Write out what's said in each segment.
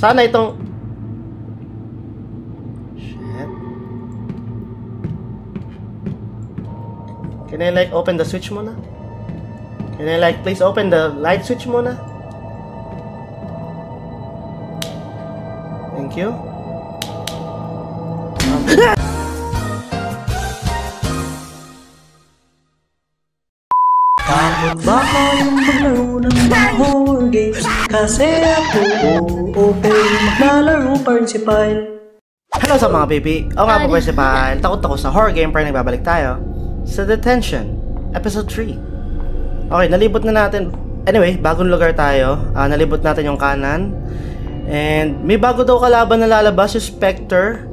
Sana itong... Shit. Can I like open the switch muna? Can I like please open the light switch muna? Thank you. Um, Takot ba kayong maglaro ng mga horror games? Kasi ako, okay, maglalaro pa rin si Pyle. Hello sa mga baby! O nga po ba si Pal, takot ako sa horror game pero nagbabalik tayo sa Detention, Episode 3. Okay, nalibot na natin. Anyway, bagong lugar tayo. Ah, nalibot natin yung kanan. And may bago daw kalaban na lalabas, yung Spectre.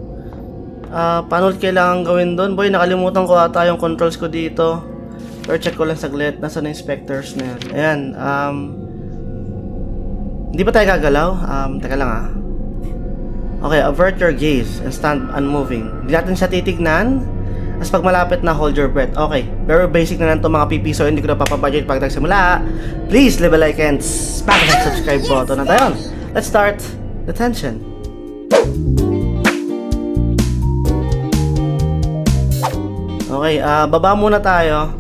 Ah, paano kailangan gawin doon? Boy, nakalimutan ko ata yung controls ko dito. Pero check ko lang saglit. Nasaan na yung Spectres na yun? Ayan, um... Hindi pa tayo gagalaw? Um, teka lang ah. Okay, avert your gaze and stand unmoving. Hindi natin siya titignan. Tapos pag malapit na, hold your breath. Okay, very basic na lang itong mga PP, so hindi ko na papabudget pag nagsimula. Please, leave a like and smack that subscribe button. At ayun, let's start the tension. Okay, ah baba muna tayo.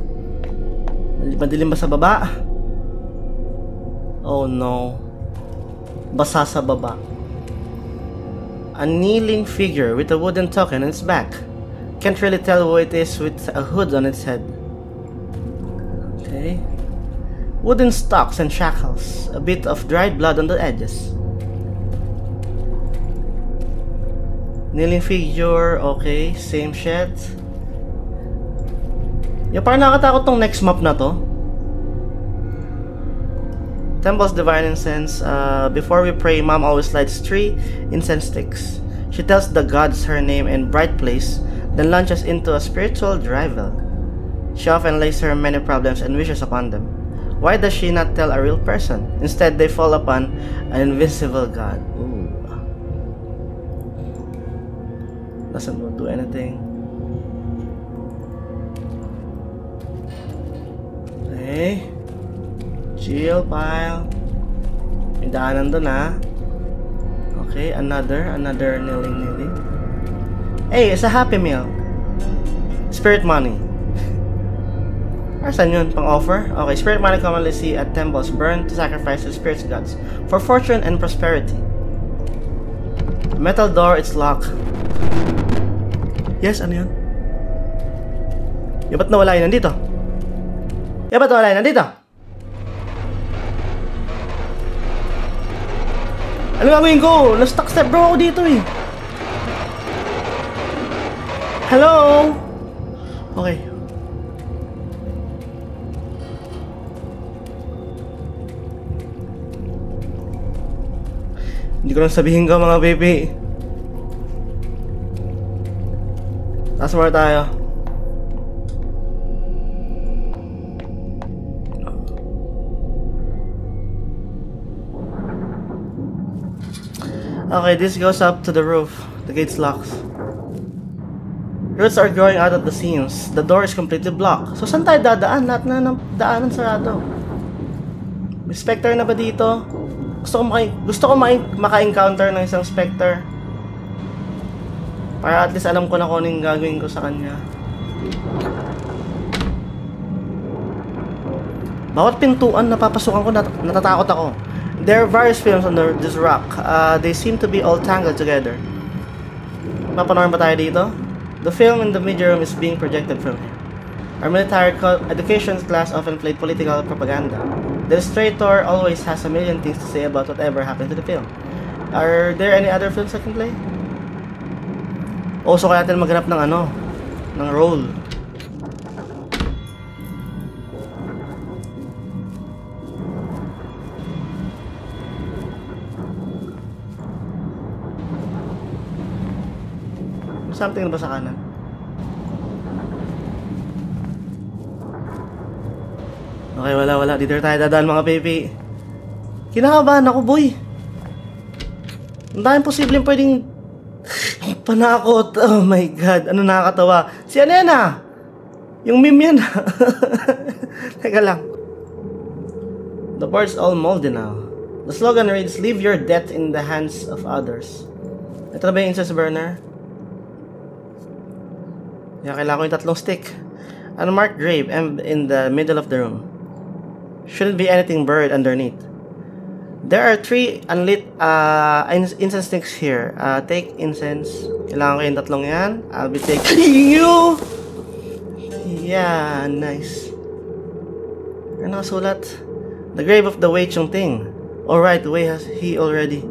Madilim ba sa baba? Oh no. Basa sa baba. A kneeling figure with a wooden token on its back. Can't really tell who it is with a hood on its head. Okay. Wooden stocks and shackles. A bit of dried blood on the edges. Kneeling figure, okay. Same shit. Yung parang nakakatakot tong next map na to. Temple's divine incense. Uh, before we pray, Mom always lights three incense sticks. She tells the gods her name and bright place, then launches into a spiritual drivel. She often lays her many problems and wishes upon them. Why does she not tell a real person? Instead, they fall upon an invisible god. Doesn't do anything. Okay. Chill, pile. May daanan doon ha. Okay, another, another kneeling. Hey, it's a happy meal. Spirit money. Asan yun? Pang-offer? Okay, spirit money commonly see at temples burned to sacrifice to spirits gods for fortune and prosperity. Metal door, it's locked. Yes, ano yun? Yung ba't nawala yun nandito? Yung ba't nawala yun nandito? Ano gagawin ko? Na-stuck step bro ako dito eh. Hello? Okay. Hindi ko lang sabihin ka mga baby. Taas muna tayo. Okay, this goes up to the roof. The gate's locked. Roots are growing out of the seams. The door is completely blocked. So, saan tayo dadaan? Lahat na ng daanan sarado. May specter na ba dito? Gusto ko, maki gusto ko maka-encounter ng isang specter. Para at least alam ko na kung anong gagawin ko sa kanya. Bawat pintuan na papasukan ko, nat natatakot ako. There are various films on the, this rock. Uh, they seem to be all tangled together. Mapanood ba tayo dito? The film in the media room is being projected from here. Our military education class often played political propaganda. The illustrator always has a million things to say about whatever happened to the film. Are there any other films I can play? Also, kaya natin maghanap ng ano, ng role. Something na ba sa kanan? Okay, wala, wala. Dito tayo dadaan mga baby. Kinakabahan ako, boy. Ang daming posibleng pwedeng panakot. Oh my God. Ano nakakatawa. Si yan ah? Yung meme yan Teka lang. The board's all moldy now. The slogan reads, Leave your death in the hands of others. Ito na ba yung incense burner? Yeah, kailangan ko yung tatlong stick. Unmarked grave em- in the middle of the room. Shouldn't be anything buried underneath. There are three unlit uh, in- incense sticks here. Uh, take incense. Kailangan ko yung tatlong yan. I'll be taking you! Yeah, nice. Ano nakasulat? The grave of the Wei Chung Ting. Alright, Wei has he already.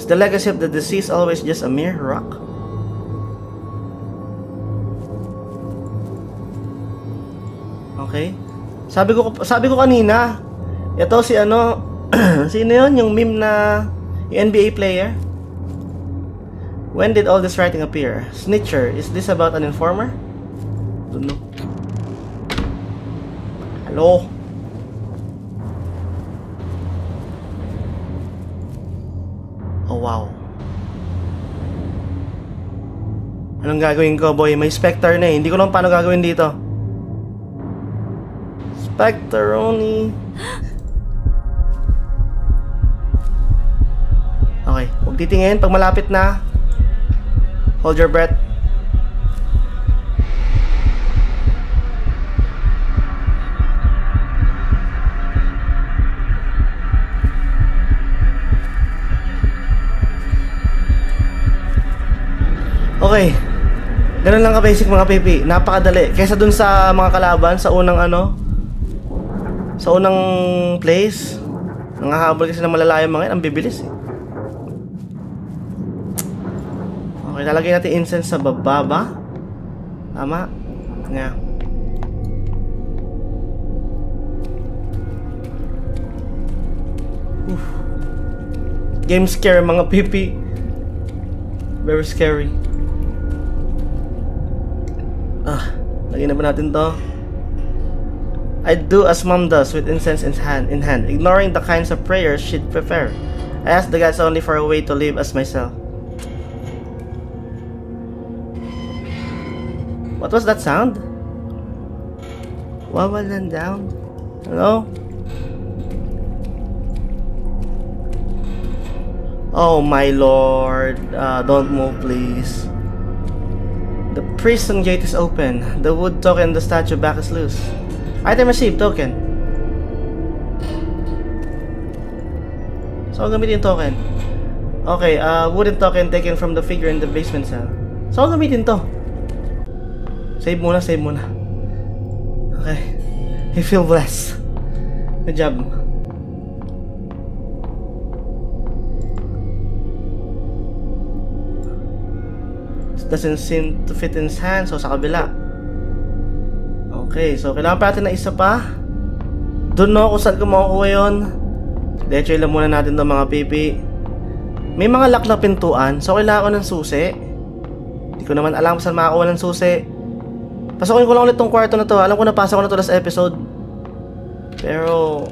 Is the legacy of the deceased always just a mere rock? Okay. Sabi ko sabi ko kanina, ito si ano, sino 'yon yung meme na NBA player? When did all this writing appear? Snitcher, is this about an informer? Don't know. Hello? Oh wow. Anong gagawin ko, boy? May Spectre na eh. Hindi ko lang paano gagawin dito. Spectroni. Okay, huwag titingin. Pag malapit na, hold your breath. Okay. Ganun lang ka-basic mga pipi. Napakadali. Kaysa dun sa mga kalaban, sa unang ano, sa unang place, nangahabol kasi ng malalayang mga yan, ang bibilis eh. Okay, lalagay natin incense sa baba ba? Tama? Nga. Oof. Game scare mga pipi. Very scary. Ah, lagyan na ba natin to? I do as mom does with incense in hand, in hand, ignoring the kinds of prayers she'd prefer. I ask the gods only for a way to live as myself. What was that sound? Wawalan down? Hello? Oh my lord, uh, don't move please. The prison gate is open. The wood token the statue back is loose. Item received token. So, gamitin yung token. Okay, uh, wooden token taken from the figure in the basement cell. So, gamitin to. Save muna, save muna. Okay. I feel blessed. Good job. This doesn't seem to fit in his hand, so sa kabila. Okay, so kailangan pa natin na isa pa. Doon no kung saan ko makukuha yun. Diretso lang muna natin to mga pipi. May mga lock na pintuan, so kailangan ko ng susi. Hindi ko naman alam saan makakuha ng susi. Pasokin ko lang ulit tong kwarto na to. Alam ko na pasok ko na to last episode. Pero,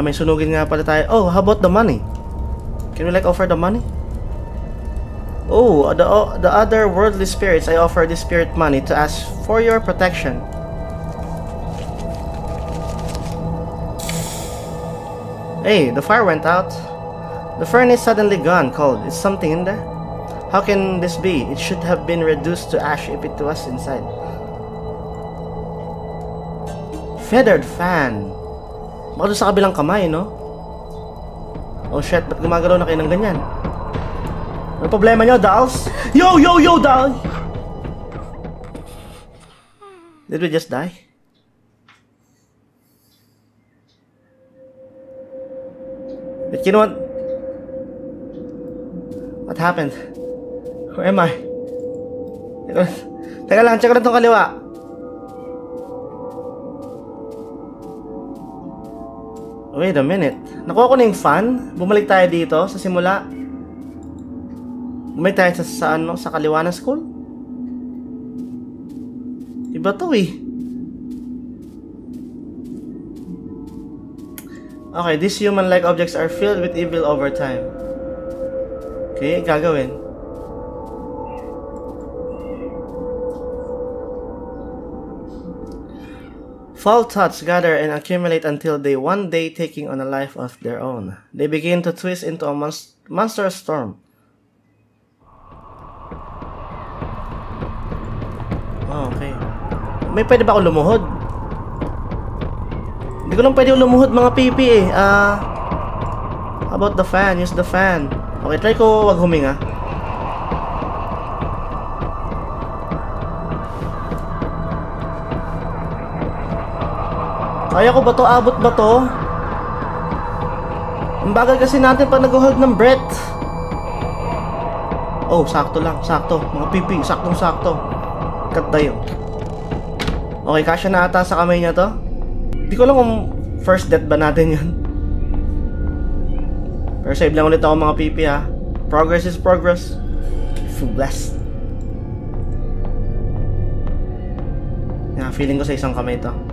Yeah, may sunugin nga pala tayo. Oh, how about the money? Can we like offer the money? Oh, the, the other worldly spirits, I offer this spirit money to ask for your protection. Hey, the fire went out. The furnace suddenly gone cold. Is something in there? How can this be? It should have been reduced to ash if it was inside. Feathered fan. Baka doon sa kabilang kamay, no? Oh shit, ba't gumagalaw na kayo ng ganyan? Ano problema nyo, dolls? Yo, yo, yo, doll! Did we just die? But you know what? What happened? Where am I? Teka, lang, check ko lang tong kaliwa. Wait a minute. Nakuha ko na yung fan. Bumalik tayo dito sa simula. Bumalik tayo sa, sa, ano, sa kaliwa ng school. Iba to eh. Okay, these human-like objects are filled with evil over time. Okay, gagawin. Fall thoughts gather and accumulate until they one day taking on a life of their own. They begin to twist into a monst- monstrous storm. Oh, okay. May pwede ba ako lumuhod? Hindi ko lang pwede lumuhod mga pipi eh. How about the fan? Use the fan. Okay, try ko wag huminga. Kaya ko ba to? Abot ba to? Ang bagal kasi natin pag nag-hold ng breath. Oh, sakto lang. Sakto. Mga pipi. Saktong sakto. Cut tayo. Okay, kasya na ata sa kamay niya to. Hindi ko alam kung first death ba natin yun. Pero save lang ulit ako mga pipi ha. Progress is progress. Feel blessed. Yeah, feeling ko sa isang kamay to.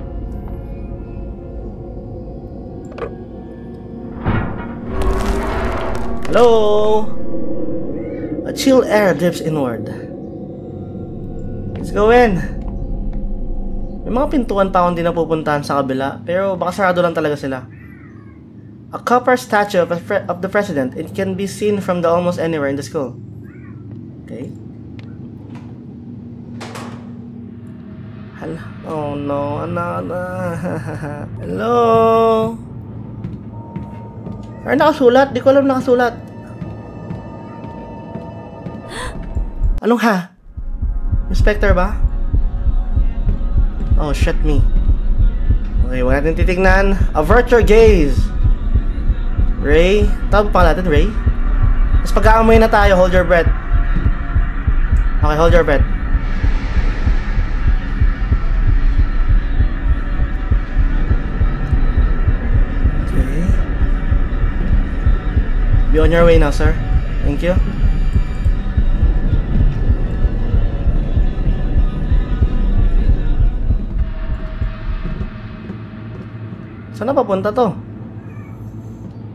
Hello? A chill air drips inward. Let's go in. May mga pintuan pa akong di napupuntahan sa kabila, pero baka sarado lang talaga sila. A copper statue of, of the president. It can be seen from the almost anywhere in the school. Okay. Hala. Oh no, another. Hello? Ay, nakasulat. Di ko alam nakasulat. Anong ha? Inspector ba? Oh, shit me. Okay, huwag natin titignan. Avert your gaze. Ray. Tawag pa natin, Ray. Tapos pag-aamoy na tayo, hold your breath. Okay, hold your breath. Be on your way now, sir. Thank you. Saan na papunta to?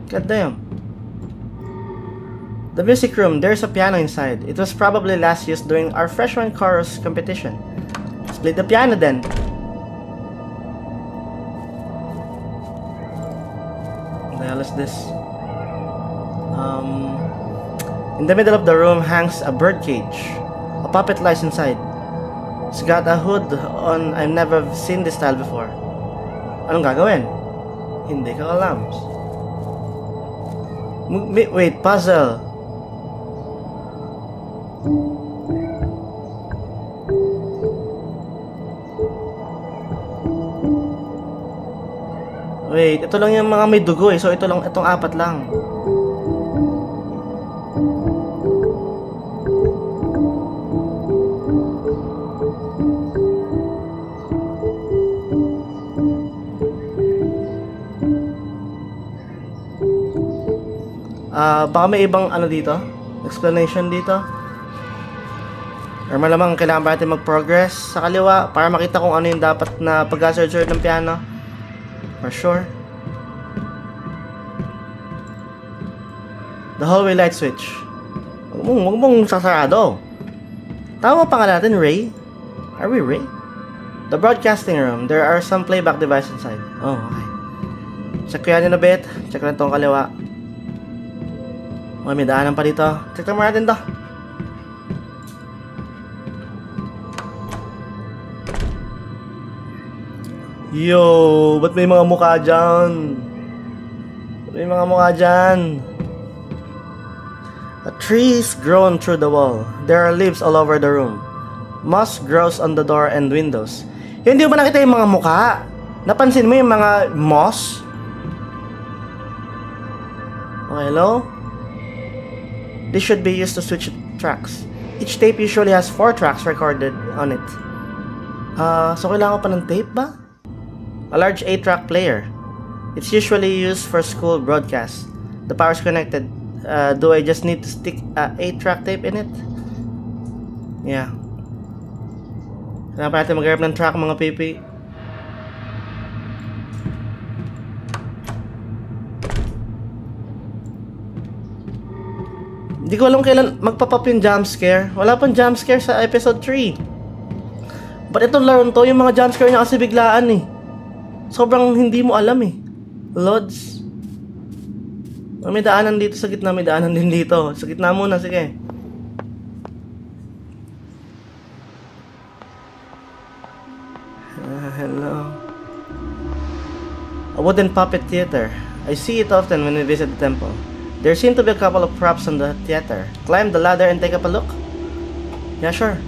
God damn. The music room, there's a piano inside. It was probably last used during our freshman chorus competition. Split the piano then. What the hell is this? Um, in the middle of the room hangs a bird cage. A puppet lies inside. It's got a hood on. I've never seen this style before. Anong gagawin? Hindi ka alam. M- Wait, puzzle. Wait, ito lang yung mga may dugo eh. So ito lang, itong apat lang. Ah, baka may ibang ano dito? Explanation dito? Or malamang kailangan ba natin mag-progress sa kaliwa para makita kung ano yung dapat na pag-assert ng piano? For sure. The hallway light switch. Huwag mong, sasarado. Tama pa nga natin, Ray? Are we Ray? The broadcasting room. There are some playback devices inside. Oh, okay. Check ko yan in a bit. Check lang tong kaliwa. Okay, may daanan pa dito. Check naman natin to. Yo, ba't may mga mukha dyan? May mga mukha dyan? A tree's grown through the wall. There are leaves all over the room. Moss grows on the door and windows. Hindi mo ba nakita yung mga mukha? Napansin mo yung mga moss? Okay, hello? This should be used to switch tracks. Each tape usually has four tracks recorded on it. Ah, so kailangan ko pa ng tape ba? A large 8-track player. It's usually used for school broadcasts. The power is connected. Uh, do I just need to stick a 8-track tape in it? Yeah. Kailangan pa natin mag ng track mga pipi. Hindi ko alam kailan magpapap yung jump scare. Wala pang jump scare sa episode 3. But itong laro to, yung mga jump scare niya kasi biglaan eh. sobrang hindi mo alam eh. Lods. May daanan dito sa gitna, may daanan din dito. Sa gitna muna, sige. Ah, hello. A wooden puppet theater. I see it often when we visit the temple. There seem to be a couple of props on the theater. Climb the ladder and take up a look? Yeah, sure.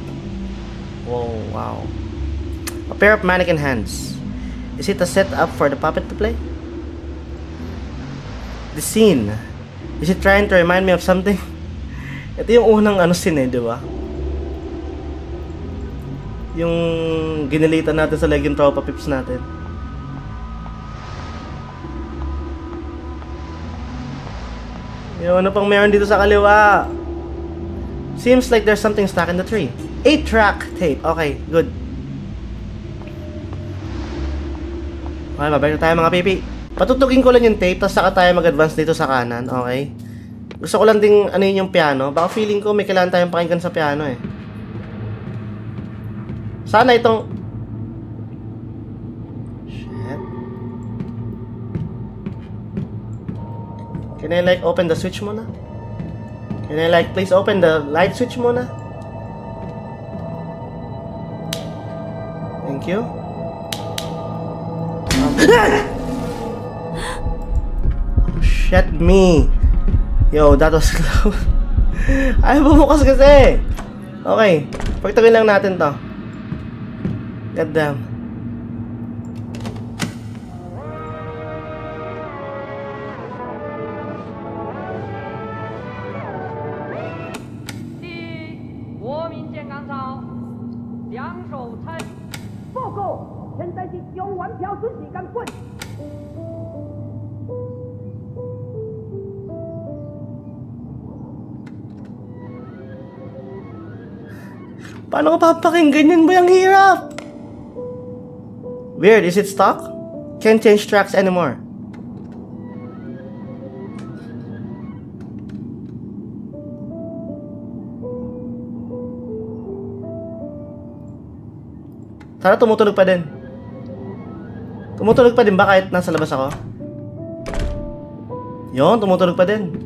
Whoa, wow. A pair of mannequin hands. Is it a setup for the puppet to play? The scene. Is it trying to remind me of something? Ito yung unang ano scene eh, di ba? Yung ginilitan natin sa Legion Tropa Pips natin. Yung ano pang meron dito sa kaliwa? Seems like there's something stuck in the tree. 8-track tape. Okay, good. Okay, mabalik na tayo mga pipi. Patutugin ko lang yung tape, tapos saka tayo mag-advance dito sa kanan, okay? Gusto ko lang ding ano yun yung piano. Baka feeling ko may kailangan tayong pakinggan sa piano eh. Sana itong... Shit. Can I like open the switch muna? Can I like please open the light switch muna? Thank you. oh, shit me. Yo, that was close. Ay, bumukas kasi. Okay. Pagtagin lang natin to. God damn. Paano ko papakinggan yun ba yung hirap? Weird, is it stuck? Can't change tracks anymore. Sana tumutunog pa din. Tumutunog pa din ba kahit nasa labas ako? Yon, tumutunog pa din.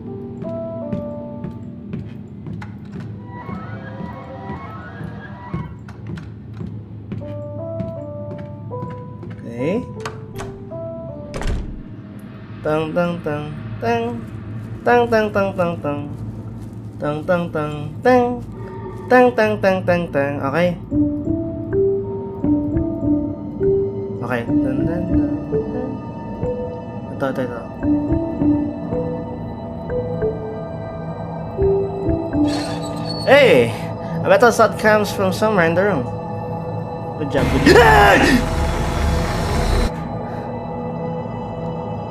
Okay. Tang tang tang tang. Tang tang tang tang tang. Tang tang tang tang. Tang tang tang tang tang. Okay. Okay. Tan tan tan ito ito ito. Hey! Bet the sound comes from somewhere in the room. Good job good job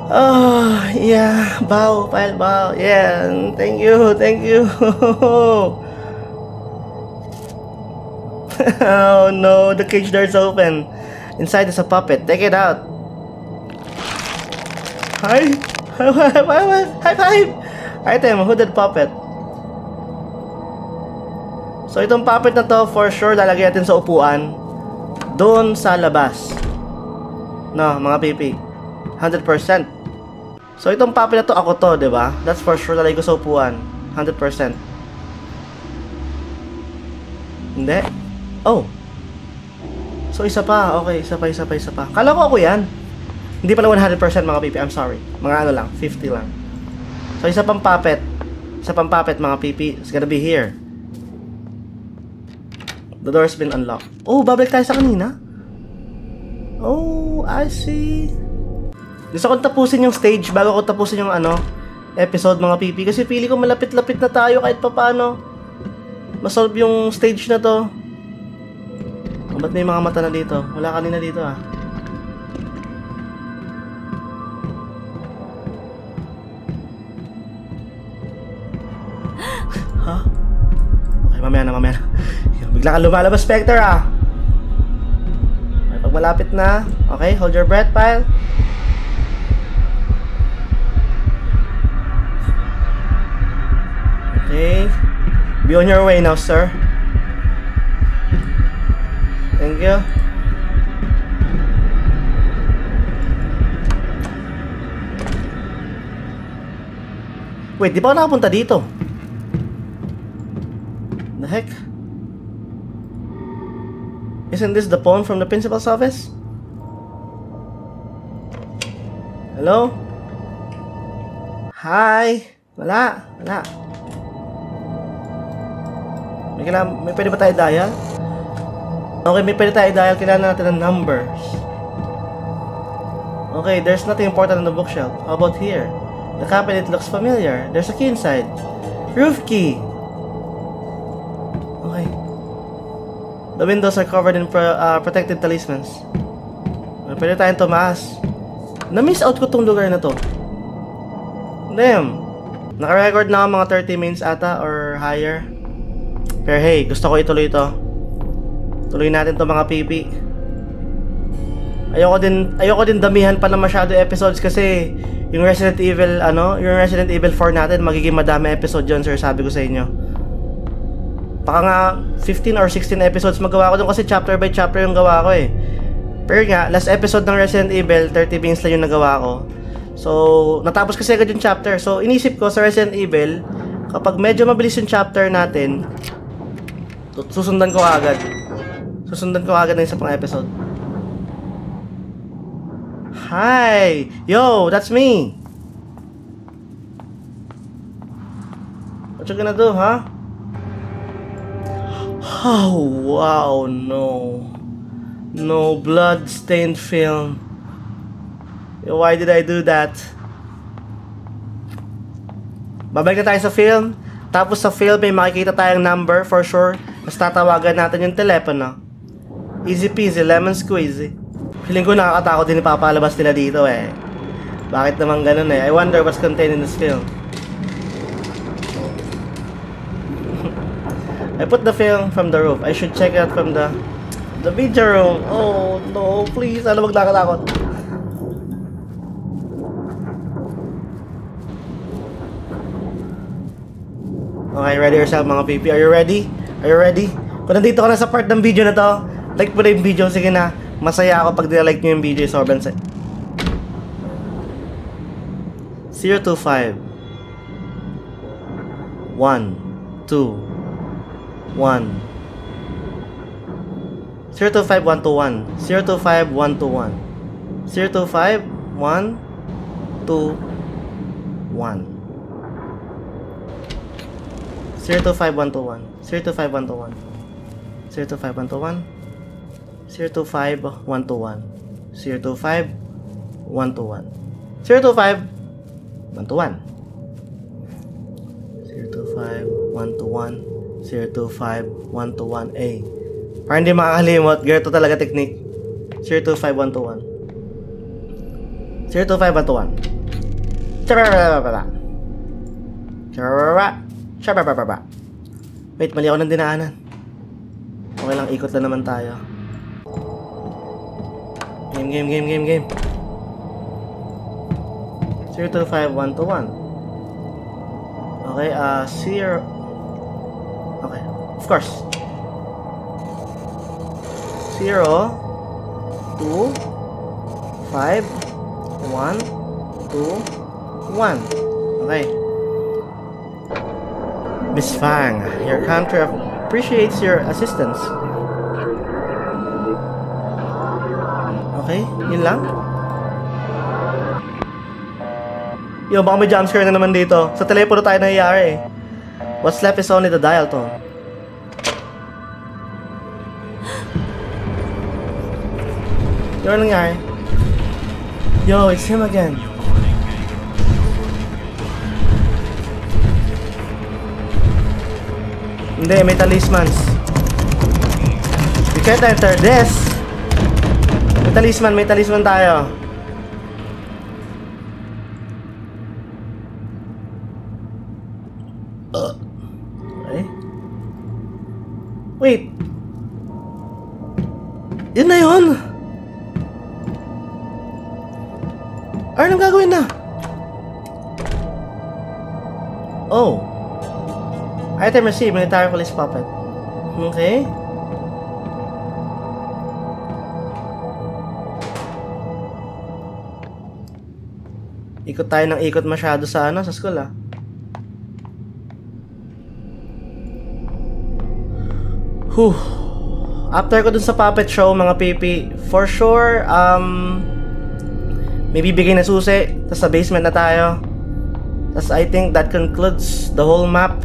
Oh, yeah. Bow, pile bow. Yeah. Thank you. Thank you. oh no, the cage door is open. Inside is a puppet. Take it out. Hi. High five. Item, hooded puppet. So itong puppet na to, for sure, lalagay natin sa upuan. Doon sa labas. No, mga pipi. 100%. So itong puppet na to, ako to, ba? That's for sure, lalagay ko sa upuan. 100%. Hindi. Oh. So isa pa, okay, isa pa, isa pa, isa pa. Kala ko ako yan. Hindi pala 100% mga pipi, I'm sorry. Mga ano lang, 50 lang. So isa pang puppet. Isa pang puppet mga pipi. It's gonna be here. The door's been unlocked. Oh, babalik tayo sa kanina? Oh, I see. Gusto ko tapusin yung stage bago ko tapusin yung ano, episode mga pipi. Kasi pili ko malapit-lapit na tayo kahit pa paano. Masolve yung stage na to. Oh, ba't may mga mata na dito? Wala kanina dito ah. ha? Okay, mamaya na, mamaya na. Bigla ka lumalabas, Spectre ah. Pag malapit na, okay, hold your breath, pile. Be on your way now, sir. Thank you. Wait, di ba ako nakapunta dito? The heck? Isn't this the phone from the principal's office? Hello? Hi? Wala, wala. Kailangan, may pwede ba tayo dial? Okay, may pwede tayo dial. Kailangan natin ng numbers. Okay, there's nothing important on the bookshelf. How about here? The cabinet looks familiar. There's a key inside. Roof key. Okay. The windows are covered in pro uh, protected talismans. Pwede tayong tumaas. Na-miss out ko tong lugar na to. Damn. Naka-record na mga 30 minutes ata or higher. Pero hey, gusto ko ituloy ito. Tuloy natin to mga pipi. Ayoko din ayoko din damihan pa na masyado episodes kasi yung Resident Evil ano, yung Resident Evil 4 natin magiging madami episode yon sir, sabi ko sa inyo. Baka nga 15 or 16 episodes magawa ko doon kasi chapter by chapter yung gawa ko eh. Pero nga, last episode ng Resident Evil, 30 minutes lang yung nagawa ko. So, natapos kasi agad yung chapter. So, inisip ko sa Resident Evil, kapag medyo mabilis yung chapter natin, susundan ko agad. Susundan ko agad na isa pang episode. Hi! Yo, that's me! What you gonna do, huh? Oh, wow, no. No blood-stained film. Why did I do that? Babalik na tayo sa film. Tapos sa film, may makikita tayong number for sure. Tapos tatawagan natin yung telepono. Easy peasy, lemon squeezy. Feeling ko nakakatakot din ipapalabas nila dito eh. Bakit naman ganun eh? I wonder what's contained in this film. I put the film from the roof. I should check it out from the the video room. Oh no, please. Ano wag nakatakot. Okay, ready yourself mga pipi. Are you ready? Are you ready? Kung nandito ka na sa part ng video na to, like mo na yung video. Sige na, masaya ako pag nilike nyo yung video. Sobrang sa... 025 1 2 1 025 121 025 121 025 121 025 121 025121 025121 025121 025121 025121 025 025 121A Para hindi makakalimot, ganito talaga technique. 025 121 025 121 Chararararara. Chararara Chararara Wait, mali ako ng dinaanan. Okay lang, ikot lang naman tayo. Game, game, game, game, game. 0 to 5, 1 to 1. Okay, uh, 0. Okay, of course. 0, 2, 5, 1, 2, 1. Okay. Miss Fang, your country appreciates your assistance. Okay, yun lang. Yo, baka may jumpscare na naman dito. Sa telepono tayo nangyayari eh. What's left is only the dial tone. Yo, ano nangyari? Yo, it's him again. Hindi, may talismans. You can't enter this. May talisman, may talisman tayo. Item received, military police puppet. Okay. Ikot tayo ng ikot masyado sa ano, sa school ah. Whew. After ko dun sa puppet show, mga pipi, for sure, um, may bibigay na susi, tas sa basement na tayo. Tas I think that concludes the whole map.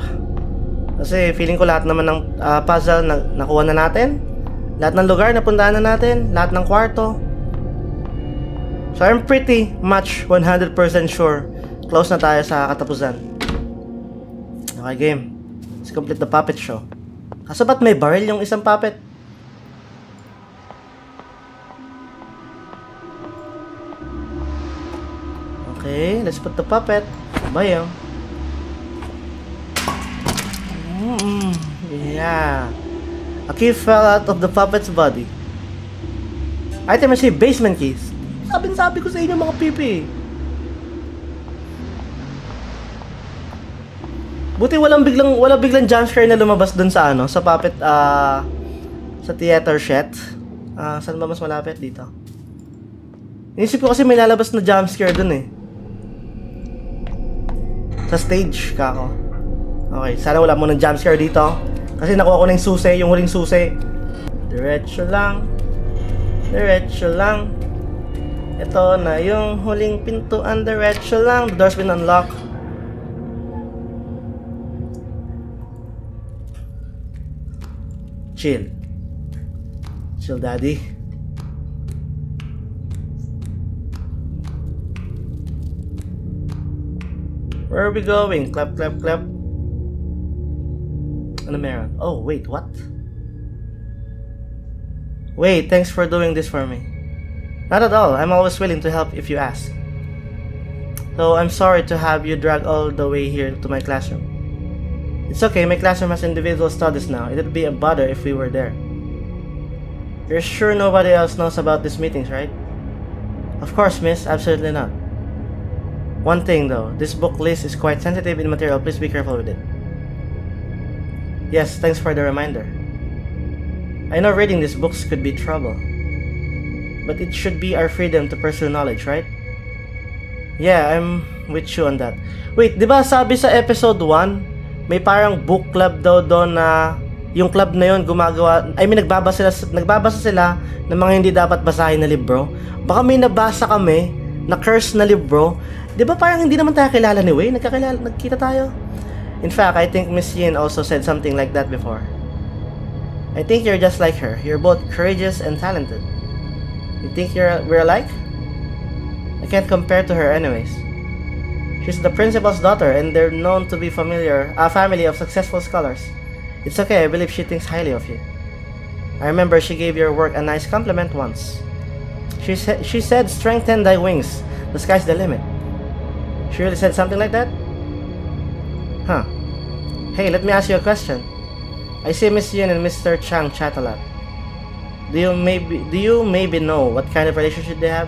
Kasi feeling ko lahat naman ng ah, puzzle na nakuha na natin. Lahat ng lugar napuntahan na natin. Lahat ng kwarto. So I'm pretty much 100% sure close na tayo sa katapusan. Okay, game. Let's complete the puppet show. Kaso ba't may barrel yung isang puppet? Okay, let's put the puppet. Bayo. Yeah. A key fell out of the puppet's body. Item received basement keys. Sabi sabi ko sa inyo mga pipi. Buti walang biglang wala biglang jump scare na lumabas dun sa ano, sa puppet ah sa theater set. Ah, saan ba mas malapit dito? Inisip ko kasi may lalabas na jump scare dun eh. Sa stage, kako. Okay, sana wala mo ng jump scare dito. Kasi nakuha ko na yung susi, yung huling susi. Diretso lang. Diretso lang. Ito na yung huling pintuan. Diretso lang. The door's been unlocked. Chill. Chill, daddy. Where are we going? Clap, clap, clap. Ano meron? Oh, wait, what? Wait, thanks for doing this for me. Not at all. I'm always willing to help if you ask. So I'm sorry to have you drag all the way here to my classroom. It's okay, my classroom has individual studies now. It would be a bother if we were there. You're sure nobody else knows about these meetings, right? Of course, miss. Absolutely not. One thing though, this book list is quite sensitive in material. Please be careful with it. Yes, thanks for the reminder. I know reading these books could be trouble. But it should be our freedom to pursue knowledge, right? Yeah, I'm with you on that. Wait, di ba sabi sa episode 1, may parang book club daw doon na yung club na yon gumagawa, I mean nagbabasa sila, nagbabasa sila ng mga hindi dapat basahin na libro. Baka may nabasa kami na curse na libro. Di ba parang hindi naman tayo kilala ni Wei? Nagkakilala, nagkita tayo. In fact, I think Miss Yin also said something like that before. I think you're just like her. You're both courageous and talented. You think you're we're alike? I can't compare to her anyways. She's the principal's daughter and they're known to be familiar a family of successful scholars. It's okay, I believe she thinks highly of you. I remember she gave your work a nice compliment once. She said she said strengthen thy wings. The sky's the limit. She really said something like that? Huh. Hey, let me ask you a question. I see Miss Yun and Mr. Chang chat a lot. Do you maybe do you maybe know what kind of relationship they have?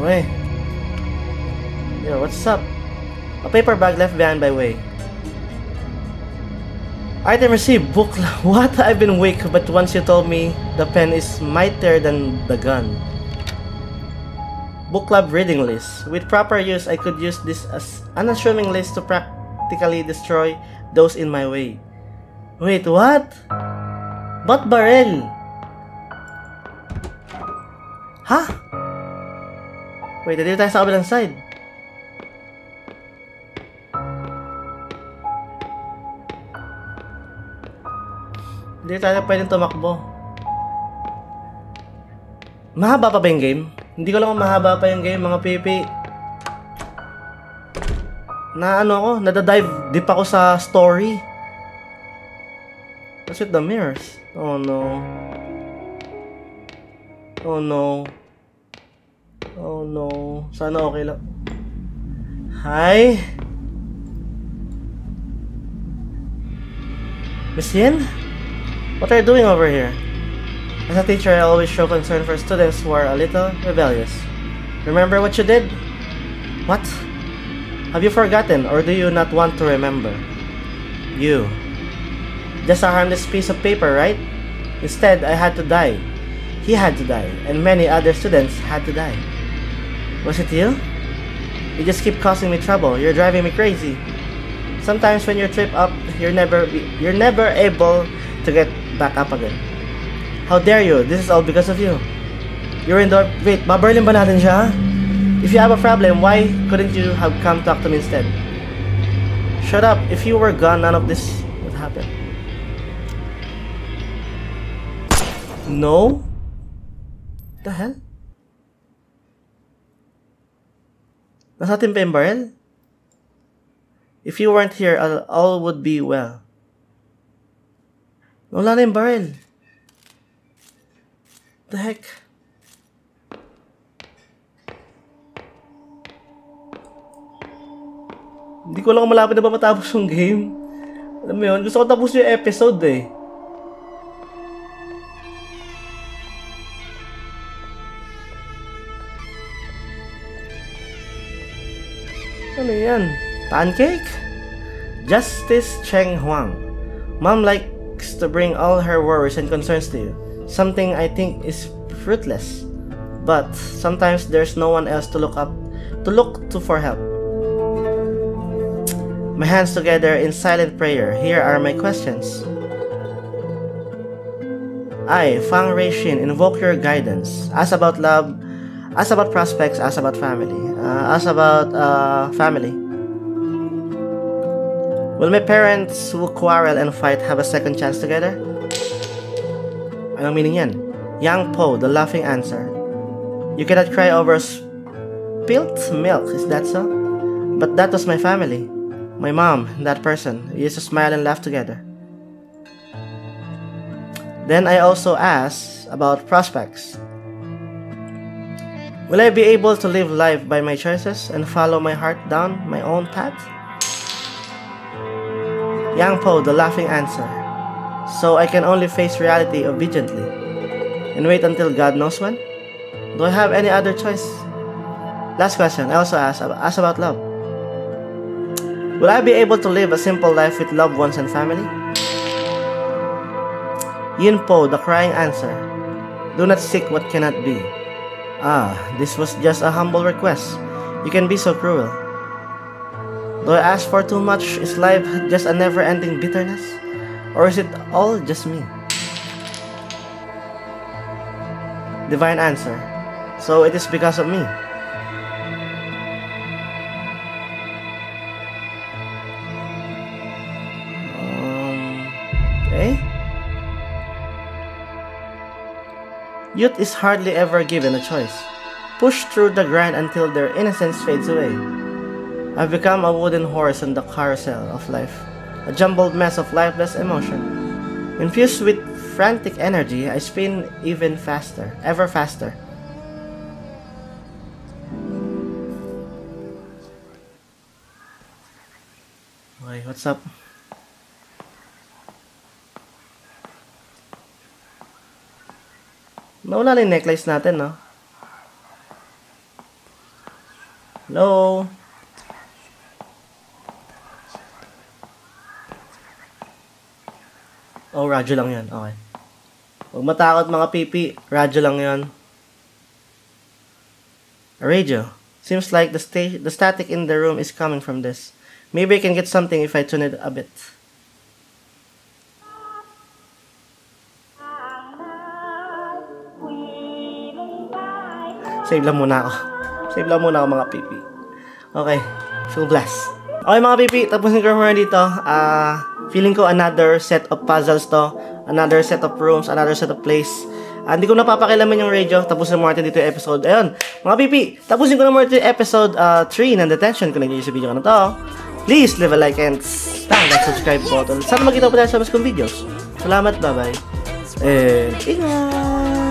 Wait. Yo, what's up? A paper bag left behind by Wei. Item received book. What? I've been weak, but once you told me the pen is mightier than the gun. Book club reading list. With proper use, I could use this as unassuming list to practically destroy those in my way. Wait, what? Ba't barrel? Ha? Wait, dito tayo sa kabilang side. Hindi tayo pwedeng tumakbo. Mahaba pa ba yung game? Hindi ko lang mahaba pa yung game, mga pipi. Na ano ako, nadadive deep ako sa story. What's with the mirrors? Oh no. Oh no. Oh no. Sana okay lang. Hi? Miss Yin? What are you doing over here? As a teacher, I always show concern for students who are a little rebellious. Remember what you did? What? Have you forgotten or do you not want to remember? You. Just a harmless piece of paper, right? Instead, I had to die. He had to die, and many other students had to die. Was it you? You just keep causing me trouble. You're driving me crazy. Sometimes when you trip up, you're never you're never able to get back up again. How dare you? This is all because of you. You're in the wait, babarlin ba natin siya? If you have a problem, why couldn't you have come talk to me instead? Shut up. If you were gone, none of this would happen. No? The hell? Nasa pa yung barrel? If you weren't here, all, all would be well. Wala na yung barrel. The heck? Hindi ko lang malapit na ba matapos yung game. Alam mo yun, gusto ko tapos yung episode eh. Ano yan? Pancake? Justice Cheng Huang. Mom likes to bring all her worries and concerns to you. Something I think is fruitless. But sometimes there's no one else to look up to look to for help. My hands together in silent prayer. Here are my questions. I, Fang Reishin, invoke your guidance. Ask about love, ask about prospects, ask about family. Uh, ask about uh, family. Will my parents who quarrel and fight have a second chance together? Anong meaning yan? Yang Po, the laughing answer. You cannot cry over spilt milk, is that so? But that was my family. My mom, that person, we used to smile and laugh together. Then I also asked about prospects. Will I be able to live life by my choices and follow my heart down my own path? Yang Po, the laughing answer. So I can only face reality obediently and wait until God knows when? Do I have any other choice? Last question, I also asked, asked about love. Will I be able to live a simple life with loved ones and family? Yin Po, the crying answer. Do not seek what cannot be. Ah, this was just a humble request. You can be so cruel. Do I ask for too much? Is life just a never ending bitterness? Or is it all just me? Divine answer. So it is because of me. Um, okay. Youth is hardly ever given a choice. Push through the grind until their innocence fades away. I've become a wooden horse on the carousel of life, a jumbled mess of lifeless emotion. Infused with frantic energy, I spin even faster, ever faster. Okay, what's up? Nawala na yung necklace natin, no? Hello? Oh, radyo lang yan. Okay. Huwag matakot mga pipi. Radyo lang yan. A radio. Seems like the, sta- the static in the room is coming from this. Maybe I can get something if I tune it a bit. Save lang muna ako. Save lang muna ako mga pipi. Okay. Full blast. Okay mga pipi, tapos ko muna dito. Ah, feeling ko another set of puzzles to. Another set of rooms, another set of place. Ah, hindi ko napapakilaman yung radio. Tapusin mo natin dito yung episode. Ayun, mga pipi, tapusin ko na muna ito yung episode 3 ng Detention. Kung nag sa video ka na to, please leave a like and smack that subscribe button. Sana magkita po tayo sa mas kong videos. Salamat, bye-bye. And ingat!